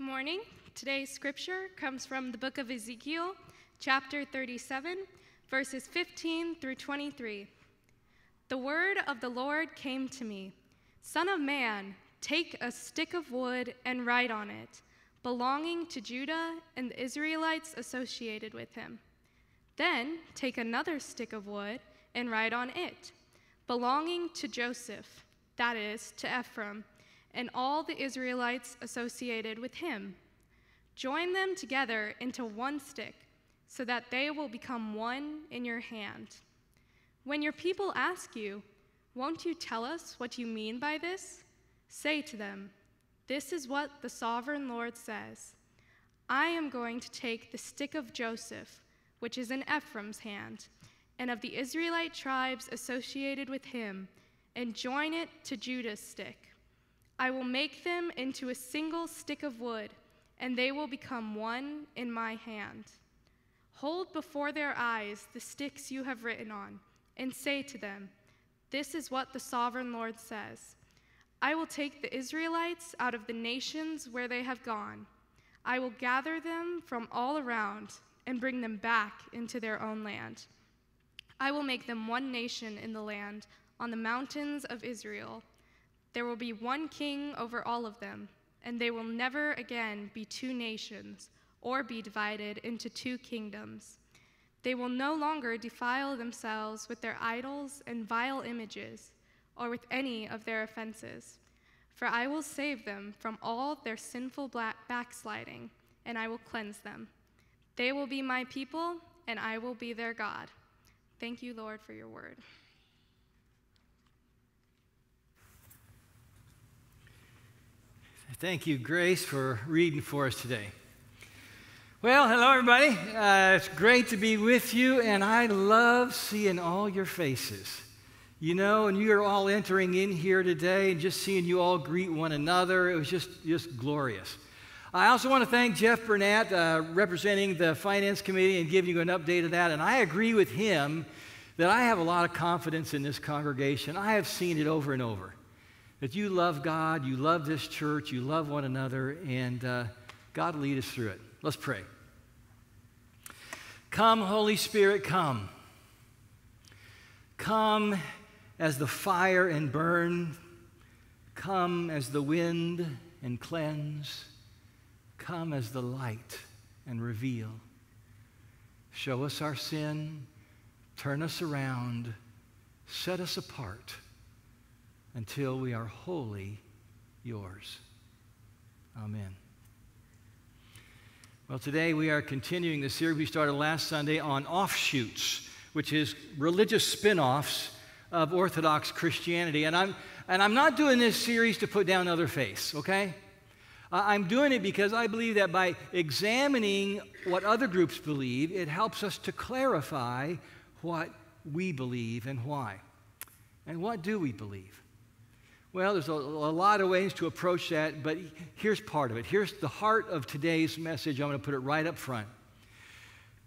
Good morning. Today's scripture comes from the book of Ezekiel, chapter 37, verses 15 through 23. The word of the Lord came to me Son of man, take a stick of wood and write on it, belonging to Judah and the Israelites associated with him. Then take another stick of wood and write on it, belonging to Joseph, that is, to Ephraim, and all the Israelites associated with him. Join them together into one stick, so that they will become one in your hand. When your people ask you, Won't you tell us what you mean by this? Say to them, This is what the sovereign Lord says I am going to take the stick of Joseph, which is in Ephraim's hand, and of the Israelite tribes associated with him, and join it to Judah's stick. I will make them into a single stick of wood, and they will become one in my hand. Hold before their eyes the sticks you have written on, and say to them, This is what the sovereign Lord says I will take the Israelites out of the nations where they have gone. I will gather them from all around and bring them back into their own land. I will make them one nation in the land on the mountains of Israel. There will be one king over all of them, and they will never again be two nations or be divided into two kingdoms. They will no longer defile themselves with their idols and vile images, or with any of their offenses. For I will save them from all their sinful backsliding, and I will cleanse them. They will be my people, and I will be their God. Thank you, Lord, for your word. Thank you, Grace, for reading for us today. Well, hello, everybody. Uh, it's great to be with you, and I love seeing all your faces. You know, and you're all entering in here today and just seeing you all greet one another. It was just, just glorious. I also want to thank Jeff Burnett, uh, representing the Finance Committee, and giving you an update of that. And I agree with him that I have a lot of confidence in this congregation. I have seen it over and over that you love God, you love this church, you love one another, and uh, God lead us through it. Let's pray. Come, Holy Spirit, come. Come as the fire and burn. Come as the wind and cleanse. Come as the light and reveal. Show us our sin. Turn us around. Set us apart until we are wholly yours. Amen. Well, today we are continuing the series we started last Sunday on offshoots, which is religious spin offs of Orthodox Christianity. And I'm, and I'm not doing this series to put down other faiths, okay? I'm doing it because I believe that by examining what other groups believe, it helps us to clarify what we believe and why. And what do we believe? Well, there's a, a, lot of ways to approach that, but here's part of it. Here's the heart of today's message. I'm going to put it right up front.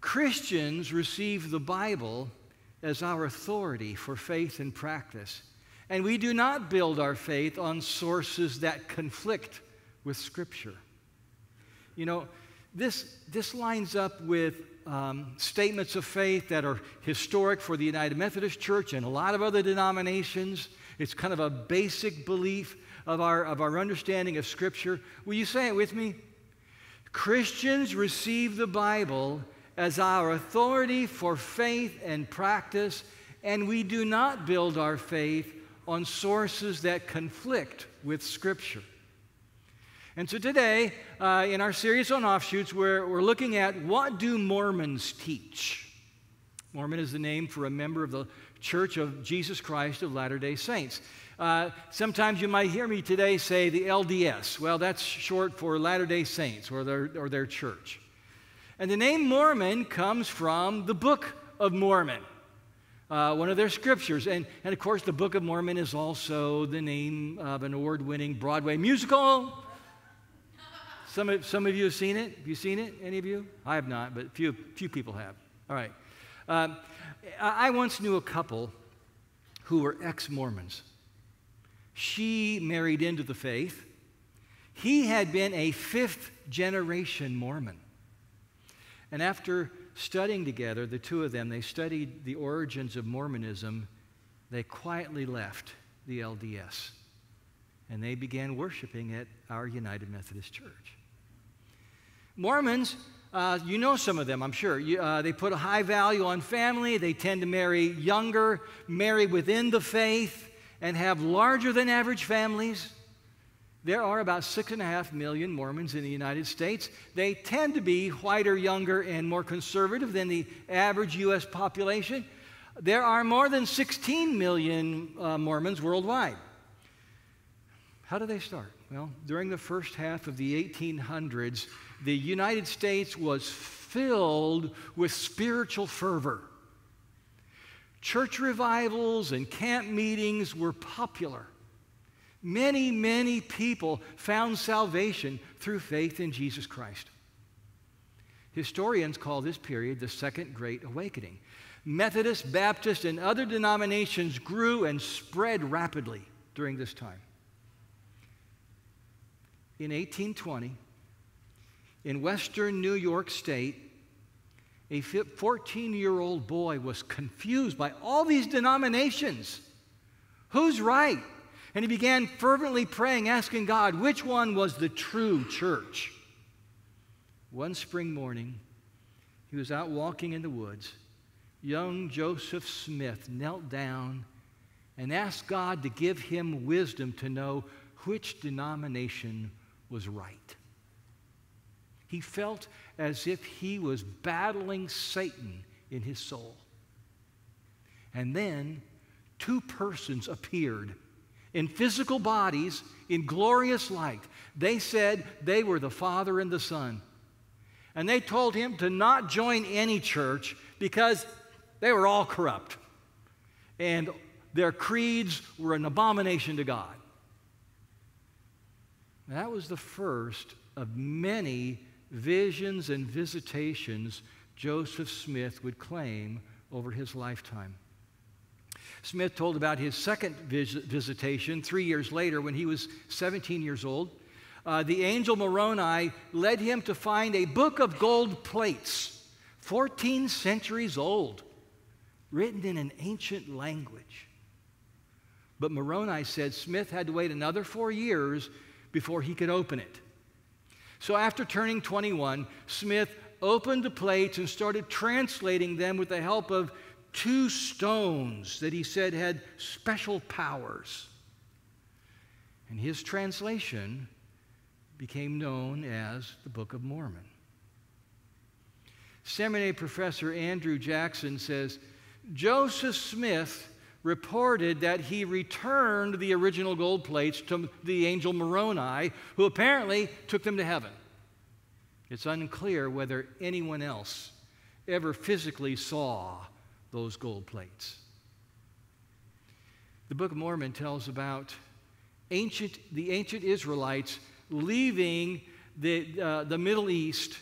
Christians receive the Bible as our authority for faith and practice, and we do not build our faith on sources that conflict with Scripture. You know, this, this lines up with um, statements of faith that are historic for the United Methodist Church and a lot of other denominations. It's kind of a basic belief of our, of our understanding of Scripture. Will you say it with me? Christians receive the Bible as our authority for faith and practice, and we do not build our faith on sources that conflict with Scripture. And so today, uh, in our series on offshoots, we're, we're looking at what do Mormons teach? Mormon is the name for a member of the Church of Jesus Christ of Latter day Saints. Uh, sometimes you might hear me today say the LDS. Well, that's short for Latter day Saints or their, or their church. And the name Mormon comes from the Book of Mormon, uh, one of their scriptures. And, and of course, the Book of Mormon is also the name of an award winning Broadway musical. Some of, some of you have seen it. Have you seen it? Any of you? I have not, but few, few people have. All right. Um, I once knew a couple who were ex Mormons. She married into the faith. He had been a fifth generation Mormon. And after studying together, the two of them, they studied the origins of Mormonism. They quietly left the LDS and they began worshiping at our United Methodist Church. Mormons, uh, you know some of them, I'm sure. You, uh, they put a high value on family. They tend to marry younger, marry within the faith, and have larger than average families. There are about six and a half million Mormons in the United States. They tend to be whiter, younger, and more conservative than the average U.S. population. There are more than 16 million uh, Mormons worldwide. How do they start? Well, during the first half of the 1800s, the United States was filled with spiritual fervor. Church revivals and camp meetings were popular. Many, many people found salvation through faith in Jesus Christ. Historians call this period the Second Great Awakening. Methodist, Baptist, and other denominations grew and spread rapidly during this time. In 1820, in western New York State, a 14 year old boy was confused by all these denominations. Who's right? And he began fervently praying, asking God which one was the true church. One spring morning, he was out walking in the woods. Young Joseph Smith knelt down and asked God to give him wisdom to know which denomination was right. He felt as if he was battling Satan in his soul. And then two persons appeared in physical bodies in glorious light. They said they were the Father and the Son. And they told him to not join any church because they were all corrupt. And their creeds were an abomination to God. That was the first of many visions and visitations Joseph Smith would claim over his lifetime. Smith told about his second visitation three years later when he was 17 years old. Uh, the angel Moroni led him to find a book of gold plates, 14 centuries old, written in an ancient language. But Moroni said Smith had to wait another four years before he could open it. So after turning 21, Smith opened the plates and started translating them with the help of two stones that he said had special powers. And his translation became known as the Book of Mormon. Seminary professor Andrew Jackson says Joseph Smith reported that he returned the original gold plates to the angel Moroni, who apparently took them to heaven. It's unclear whether anyone else ever physically saw those gold plates. The Book of Mormon tells about ancient, the ancient Israelites leaving the, uh, the Middle East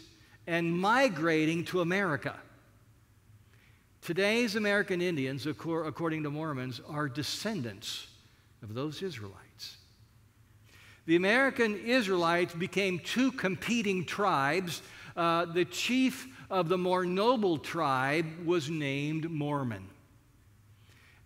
and migrating to America. Today's American Indians, according to Mormons, are descendants of those Israelites. The American Israelites became two competing tribes. Uh, the chief of the more noble tribe was named Mormon.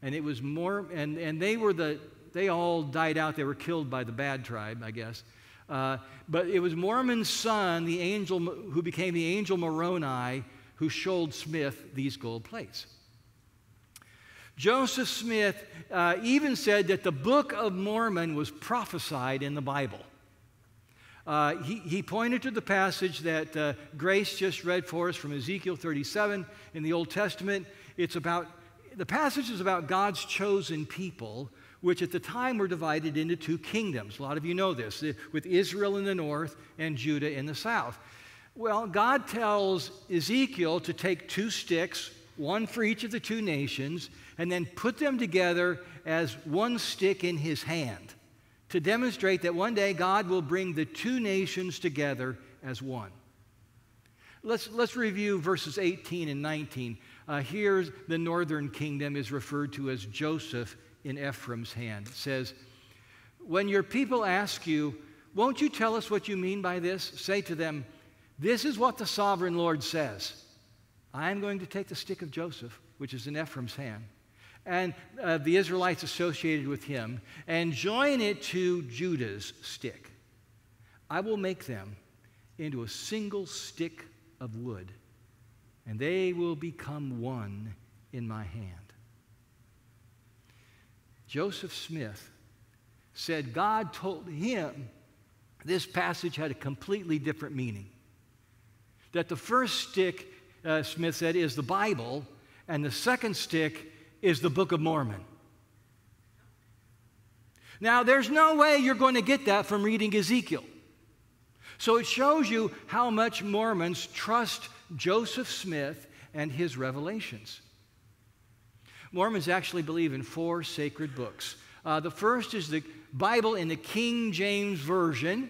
And it was more, and, and they were the, they all died out. They were killed by the bad tribe, I guess. Uh, but it was Mormon's son, the angel who became the angel Moroni, who showed Smith these gold plates. Joseph Smith uh, even said that the Book of Mormon was prophesied in the Bible. Uh, he, he, pointed to the passage that uh, Grace just read for us from Ezekiel 37 in the Old Testament. It's about, the passage is about God's chosen people, which at the time were divided into two kingdoms. A lot of you know this, with Israel in the north and Judah in the south. Well, God tells Ezekiel to take two sticks, one for each of the two nations, and then put them together as one stick in his hand to demonstrate that one day God will bring the two nations together as one. Let's, let's review verses 18 and 19. Uh, here, the northern kingdom is referred to as Joseph in Ephraim's hand. It says, When your people ask you, Won't you tell us what you mean by this? Say to them, This is what the sovereign Lord says. I am going to take the stick of Joseph, which is in Ephraim's hand, and uh, the Israelites associated with him, and join it to Judah's stick. I will make them into a single stick of wood, and they will become one in my hand. Joseph Smith said God told him this passage had a completely different meaning. That the first stick uh, Smith said, is the Bible, and the second stick is the Book of Mormon. Now, there's no way you're going to get that from reading Ezekiel. So it shows you how much Mormons trust Joseph Smith and his revelations. Mormons actually believe in four sacred books. Uh, the first is the Bible in the King James Version.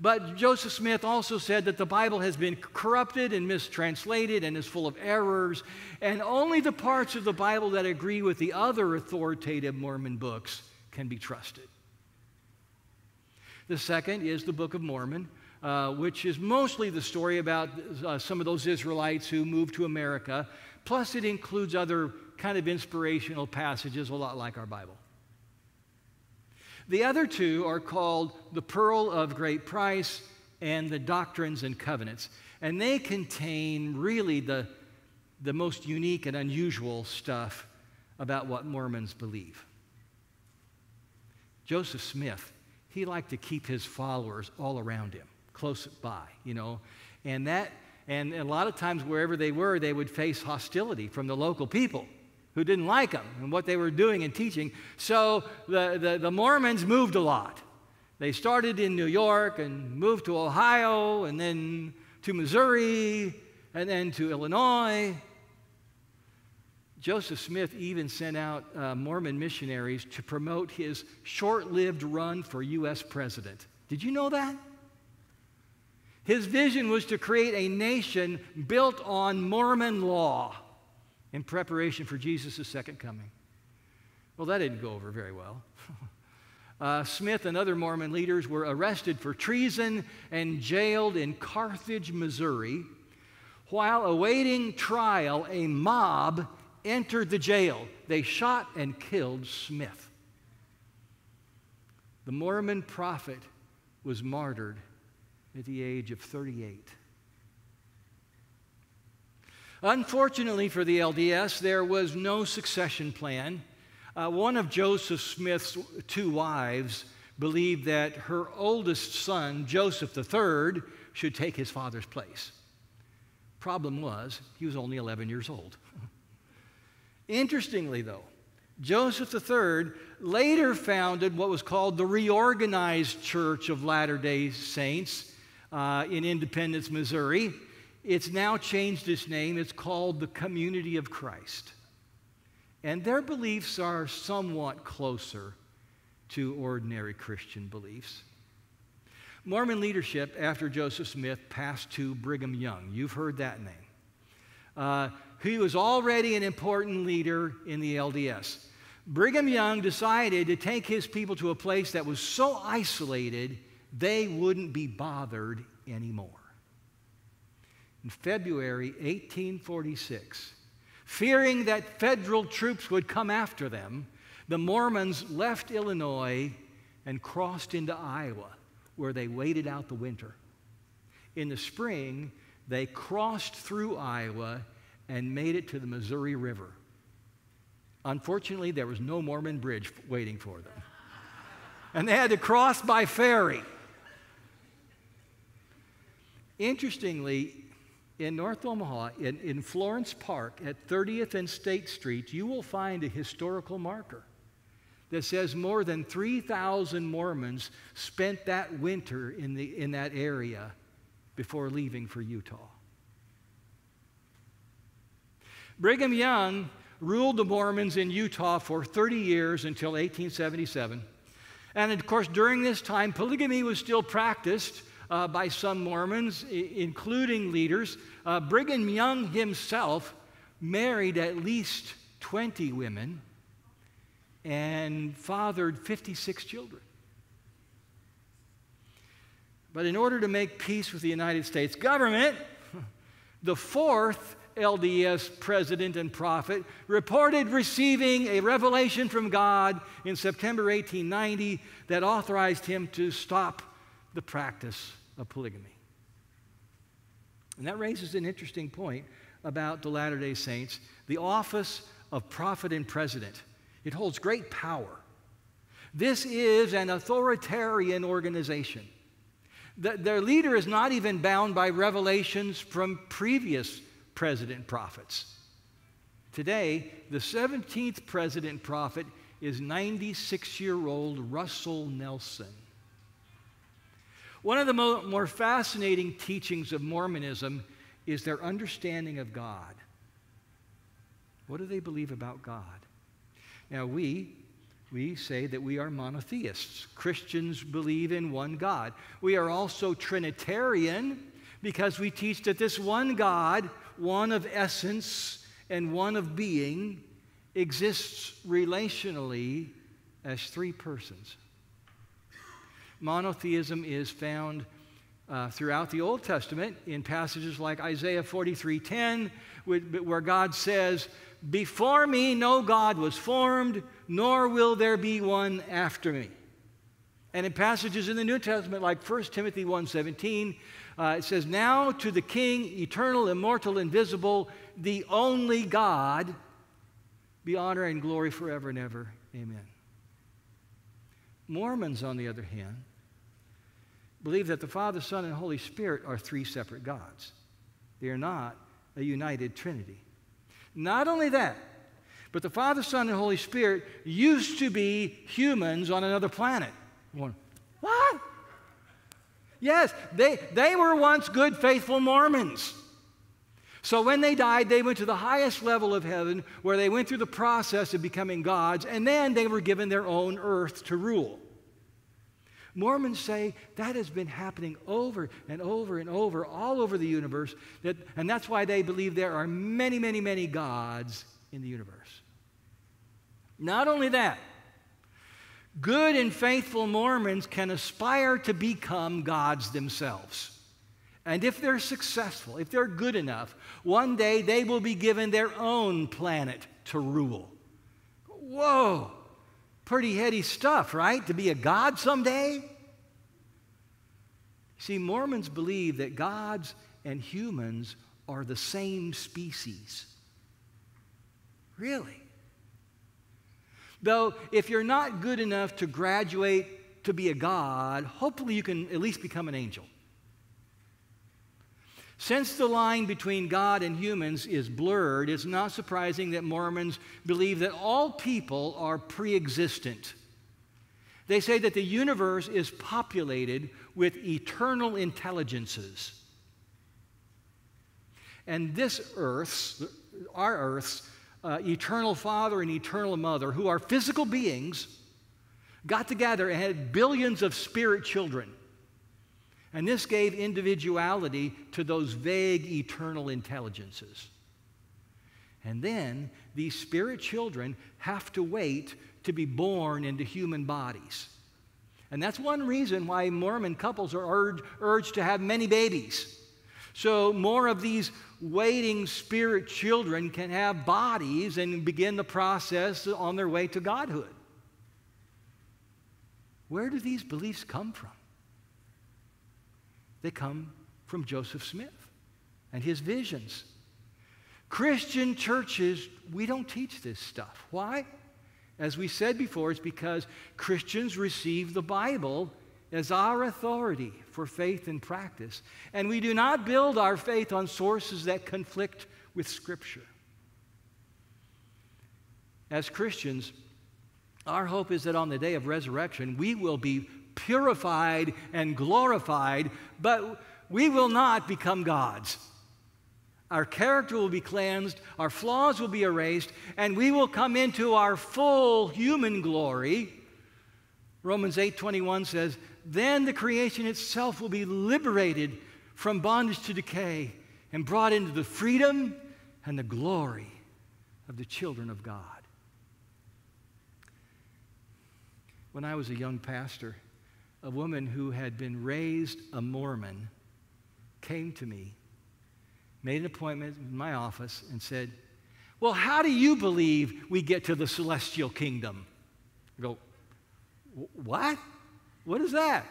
But Joseph Smith also said that the Bible has been corrupted and mistranslated and is full of errors, and only the parts of the Bible that agree with the other authoritative Mormon books can be trusted. The second is the Book of Mormon, uh, which is mostly the story about uh, some of those Israelites who moved to America, plus it includes other kind of inspirational passages, a lot like our Bible. The other two are called the Pearl of Great Price and the Doctrines and Covenants. And they contain really the, the most unique and unusual stuff about what Mormons believe. Joseph Smith, he liked to keep his followers all around him, close by, you know. And that and a lot of times wherever they were, they would face hostility from the local people who didn't like them and what they were doing and teaching. So the, the, the, Mormons moved a lot. They started in New York and moved to Ohio and then to Missouri and then to Illinois. Joseph Smith even sent out uh, Mormon missionaries to promote his short lived run for U.S. president. Did you know that? His vision was to create a nation built on Mormon law in preparation for Jesus' second coming. Well, that didn't go over very well. uh, Smith and other Mormon leaders were arrested for treason and jailed in Carthage, Missouri. While awaiting trial, a mob entered the jail. They shot and killed Smith. The Mormon prophet was martyred at the age of 38. Unfortunately for the LDS, there was no succession plan. Uh, one of Joseph Smith's two wives believed that her oldest son, Joseph III, should take his father's place. Problem was, he was only 11 years old. Interestingly, though, Joseph III later founded what was called the Reorganized Church of Latter day Saints uh, in Independence, Missouri. It's now changed its name. It's called the Community of Christ. And their beliefs are somewhat closer to ordinary Christian beliefs. Mormon leadership after Joseph Smith passed to Brigham Young. You've heard that name. Uh, he was already an important leader in the LDS. Brigham Young decided to take his people to a place that was so isolated they wouldn't be bothered anymore in February 1846. Fearing that federal troops would come after them, the Mormons left Illinois and crossed into Iowa, where they waited out the winter. In the spring, they crossed through Iowa and made it to the Missouri River. Unfortunately, there was no Mormon bridge waiting for them. And they had to cross by ferry. Interestingly, in North Omaha, in, in Florence Park at 30th and State Street, you will find a historical marker that says more than 3,000 Mormons spent that winter in, the, in that area before leaving for Utah. Brigham Young ruled the Mormons in Utah for 30 years until 1877. And of course, during this time, polygamy was still practiced uh, by some Mormons, I- including leaders. Uh, Brigham Young himself married at least 20 women and fathered 56 children. But in order to make peace with the United States government, the fourth LDS president and prophet reported receiving a revelation from God in September 1890 that authorized him to stop the practice of polygamy. And that raises an interesting point about the Latter day Saints. The office of prophet and president, it holds great power. This is an authoritarian organization. The, their leader is not even bound by revelations from previous president prophets. Today, the 17th president prophet is 96 year old Russell Nelson. One of the mo- more fascinating teachings of Mormonism is their understanding of God. What do they believe about God? Now, we, we say that we are monotheists. Christians believe in one God. We are also Trinitarian because we teach that this one God, one of essence and one of being, exists relationally as three persons. Monotheism is found uh, throughout the Old Testament in passages like Isaiah 43:10, where God says, "Before me no God was formed, nor will there be one after me." And in passages in the New Testament like 1 Timothy 1:17, uh, it says, "Now to the King, eternal, immortal, invisible, the only God, be honor and glory forever and ever. Amen." Mormons, on the other hand, believe that the Father, Son, and Holy Spirit are three separate gods. They are not a united Trinity. Not only that, but the Father, Son, and Holy Spirit used to be humans on another planet. What? Yes, they, they were once good, faithful Mormons. So when they died, they went to the highest level of heaven where they went through the process of becoming gods, and then they were given their own earth to rule. Mormons say that has been happening over and over and over all over the universe, that, and that's why they believe there are many, many, many gods in the universe. Not only that, good and faithful Mormons can aspire to become gods themselves. And if they're successful, if they're good enough, one day they will be given their own planet to rule. Whoa, pretty heady stuff, right? To be a god someday? See, Mormons believe that gods and humans are the same species. Really? Though, if you're not good enough to graduate to be a god, hopefully you can at least become an angel. Since the line between God and humans is blurred, it's not surprising that Mormons believe that all people are pre existent. They say that the universe is populated with eternal intelligences. And this earth's, our earth's, uh, eternal father and eternal mother, who are physical beings, got together and had billions of spirit children. And this gave individuality to those vague eternal intelligences. And then these spirit children have to wait to be born into human bodies. And that's one reason why Mormon couples are urged, urged to have many babies. So more of these waiting spirit children can have bodies and begin the process on their way to godhood. Where do these beliefs come from? They come from Joseph Smith and his visions. Christian churches, we don't teach this stuff. Why? As we said before, it's because Christians receive the Bible as our authority for faith and practice. And we do not build our faith on sources that conflict with Scripture. As Christians, our hope is that on the day of resurrection, we will be purified and glorified, but we will not become gods. Our character will be cleansed, our flaws will be erased, and we will come into our full human glory. Romans 8:21 says, "Then the creation itself will be liberated from bondage to decay and brought into the freedom and the glory of the children of God." When I was a young pastor, a woman who had been raised a Mormon came to me, made an appointment in my office, and said, Well, how do you believe we get to the celestial kingdom? I go, What? What is that?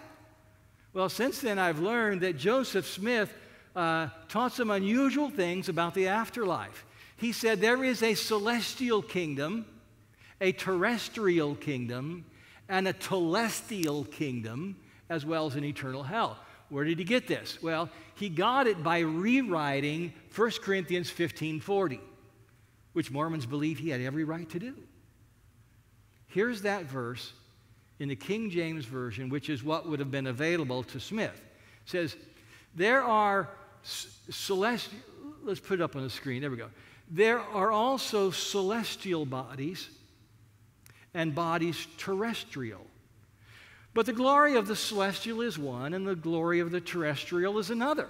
Well, since then, I've learned that Joseph Smith uh, taught some unusual things about the afterlife. He said there is a celestial kingdom, a terrestrial kingdom, and a telestial kingdom, as well as an eternal hell. Where did he get this? Well, he got it by rewriting 1 Corinthians 15:40, which Mormons believe he had every right to do. Here's that verse in the King James Version, which is what would have been available to Smith. It says, There are celestial, let's put it up on the screen, there we go. There are also celestial bodies and bodies terrestrial. But the glory of the celestial is one, and the glory of the terrestrial is another.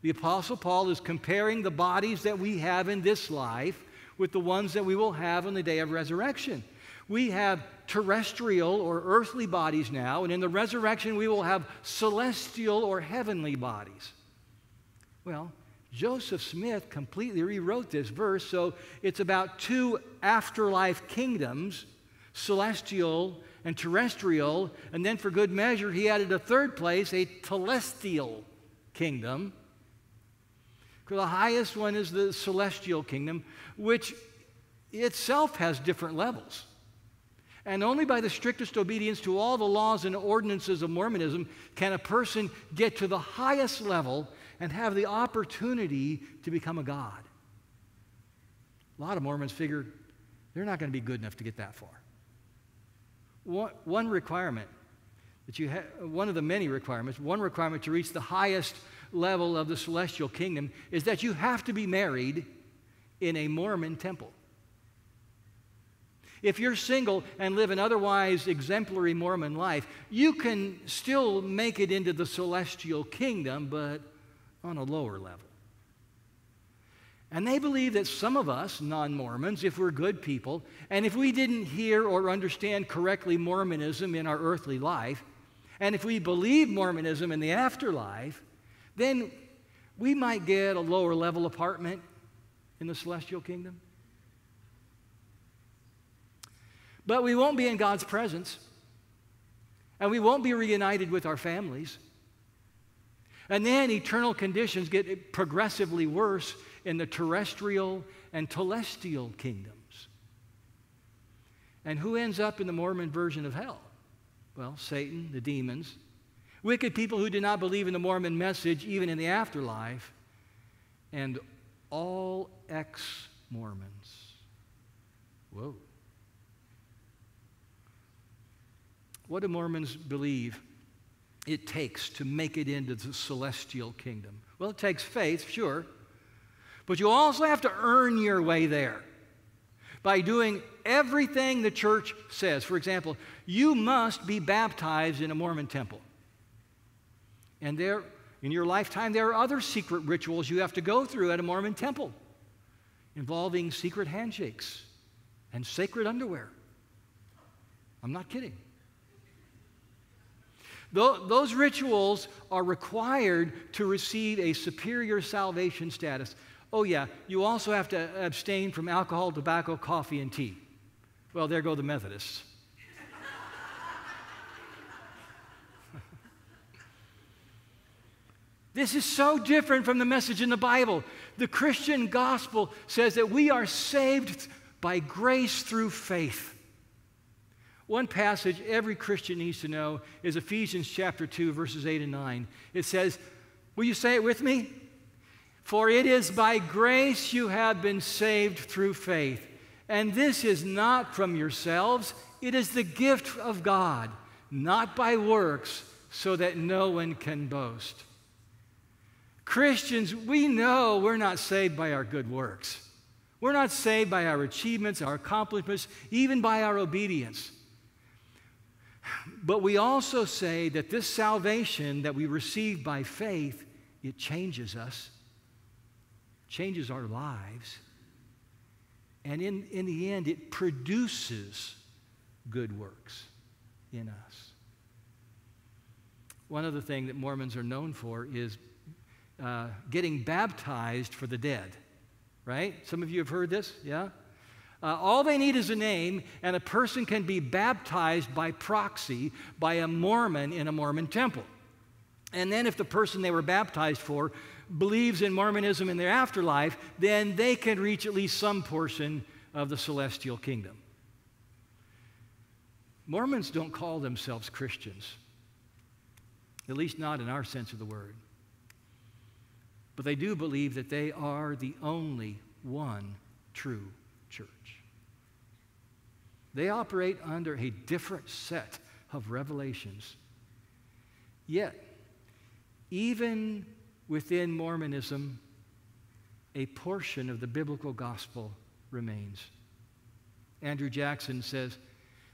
The Apostle Paul is comparing the bodies that we have in this life with the ones that we will have on the day of resurrection. We have terrestrial or earthly bodies now, and in the resurrection we will have celestial or heavenly bodies. Well, Joseph Smith completely rewrote this verse, so it's about two afterlife kingdoms celestial and terrestrial, and then for good measure, he added a third place, a telestial kingdom. The highest one is the celestial kingdom, which itself has different levels. And only by the strictest obedience to all the laws and ordinances of Mormonism can a person get to the highest level and have the opportunity to become a God. A lot of Mormons figure they're not going to be good enough to get that far. One, requirement that you have, one of the many requirements, one requirement to reach the highest level of the celestial kingdom is that you have to be married in a Mormon temple. If you're single and live an otherwise exemplary Mormon life, you can still make it into the celestial kingdom, but on a lower level. And they believe that some of us, non Mormons, if we're good people, and if we didn't hear or understand correctly Mormonism in our earthly life, and if we believe Mormonism in the afterlife, then we might get a lower level apartment in the celestial kingdom. But we won't be in God's presence, and we won't be reunited with our families. And then eternal conditions get progressively worse in the terrestrial and telestial kingdoms. And who ends up in the Mormon version of hell? Well, Satan, the demons, wicked people who do not believe in the Mormon message, even in the afterlife, and all ex Mormons. Whoa. What do Mormons believe it takes to make it into the celestial kingdom? Well, it takes faith, sure, but you also have to earn your way there by doing everything the church says. For example, you must be baptized in a Mormon temple. And there, in your lifetime, there are other secret rituals you have to go through at a Mormon temple involving secret handshakes and sacred underwear. I'm not kidding. Those rituals are required to receive a superior salvation status. Oh, yeah, you also have to abstain from alcohol, tobacco, coffee, and tea. Well, there go the Methodists. this is so different from the message in the Bible. The Christian gospel says that we are saved by grace through faith. One passage every Christian needs to know is Ephesians chapter 2, verses 8 and 9. It says, Will you say it with me? For it is by grace you have been saved through faith. And this is not from yourselves, it is the gift of God, not by works, so that no one can boast. Christians, we know we're not saved by our good works. We're not saved by our achievements, our accomplishments, even by our obedience. But we also say that this salvation that we receive by faith, it changes us, changes our lives, and in, in the end, it produces good works in us. one other thing that Mormons are known for is uh, getting baptized for the dead, right? Some of you have heard this, yeah? Uh, all they need is a name, and a person can be baptized by proxy by a Mormon in a Mormon temple. And then, if the person they were baptized for believes in Mormonism in their afterlife, then they can reach at least some portion of the celestial kingdom. Mormons don't call themselves Christians, at least not in our sense of the word. But they do believe that they are the only one true church. They operate under a different set of revelations. Yet, even within Mormonism, a portion of the biblical gospel remains. Andrew Jackson says,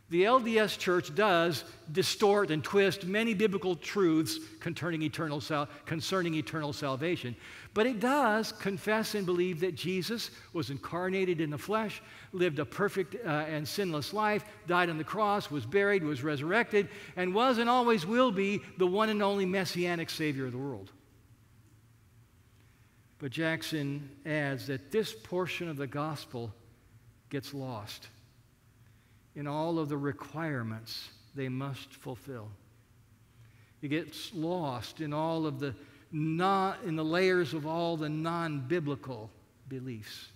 the LDS church does distort and twist many biblical truths concerning eternal, sal- concerning eternal salvation, but it does confess and believe that Jesus was incarnated in the flesh, lived a perfect uh, and sinless life, died on the cross, was buried, was resurrected, and was and always will be the one and only messianic Savior of the world. But Jackson adds that this portion of the gospel gets lost in all of the requirements they must fulfill. It gets lost in all of the not in the layers of all the non-biblical beliefs.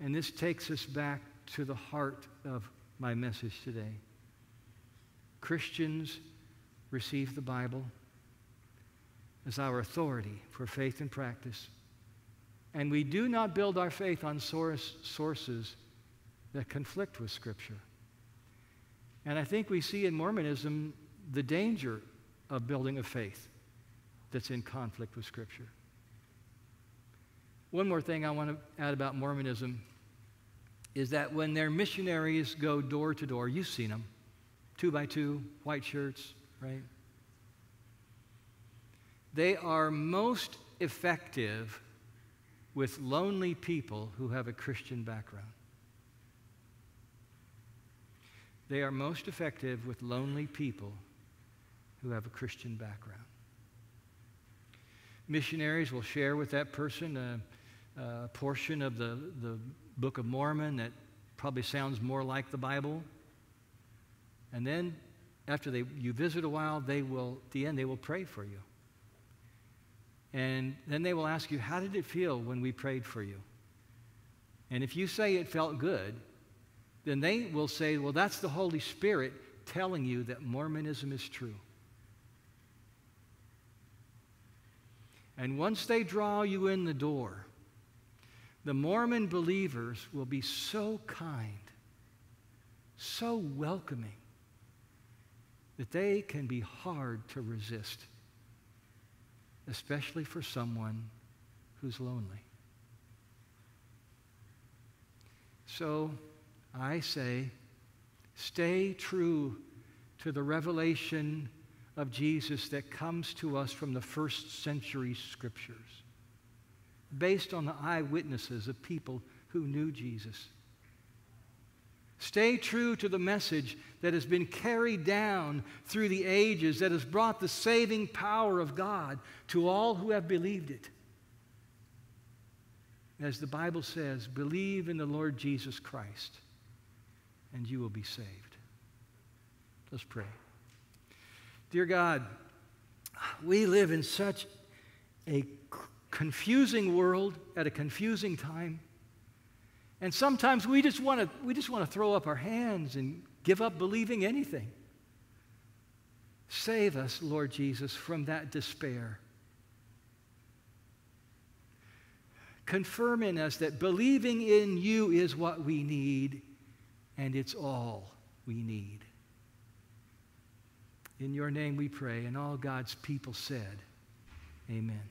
And this takes us back to the heart of my message today. Christians receive the Bible as our authority for faith and practice. And we do not build our faith on source, sources that conflict with Scripture. And I think we see in Mormonism the danger of building a faith that's in conflict with Scripture. One more thing I want to add about Mormonism is that when their missionaries go door to door, you've seen them, two by two, white shirts, right? They are most effective with lonely people who have a Christian background. They are most effective with lonely people who have a Christian background. Missionaries will share with that person a, a portion of the, the Book of Mormon that probably sounds more like the Bible. And then after they, you visit a while, they will, at the end, they will pray for you. And then they will ask you, How did it feel when we prayed for you? And if you say it felt good, then they will say, Well, that's the Holy Spirit telling you that Mormonism is true. And once they draw you in the door, the Mormon believers will be so kind, so welcoming, that they can be hard to resist especially for someone who's lonely. So I say, stay true to the revelation of Jesus that comes to us from the first century scriptures, based on the eyewitnesses of people who knew Jesus. Stay true to the message that has been carried down through the ages, that has brought the saving power of God to all who have believed it. As the Bible says, believe in the Lord Jesus Christ, and you will be saved. Let's pray. Dear God, we live in such a confusing world at a confusing time. And sometimes we just want to we just want to throw up our hands and give up believing anything. Save us, Lord Jesus, from that despair. Confirm in us that believing in you is what we need, and it's all we need. In your name we pray, and all God's people said, Amen.